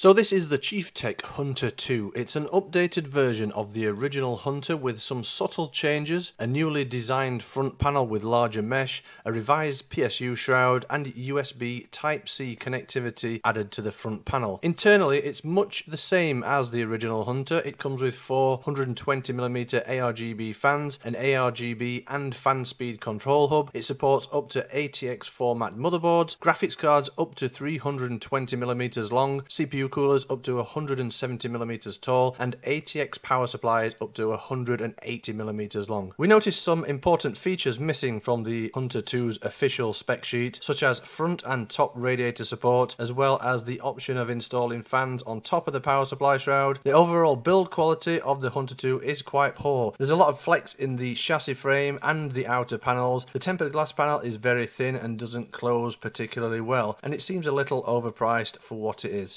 So this is the Chieftec Hunter 2. It's an updated version of the original Hunter with some subtle changes, a newly designed front panel with larger mesh, a revised PSU shroud and USB Type-C connectivity added to the front panel. Internally it's much the same as the original Hunter. It comes with four 120mm ARGB fans, an ARGB and fan speed control hub. It supports up to ATX format motherboards, graphics cards up to 320mm long, CPU coolers up to 170mm tall, and ATX power supplies up to 180mm long. We noticed some important features missing from the Hunter 2's official spec sheet, such as front and top radiator support, as well as the option of installing fans on top of the power supply shroud. The overall build quality of the Hunter 2 is quite poor. There's a lot of flex in the chassis frame and the outer panels. The tempered glass panel is very thin and doesn't close particularly well, and it seems a little overpriced for what it is.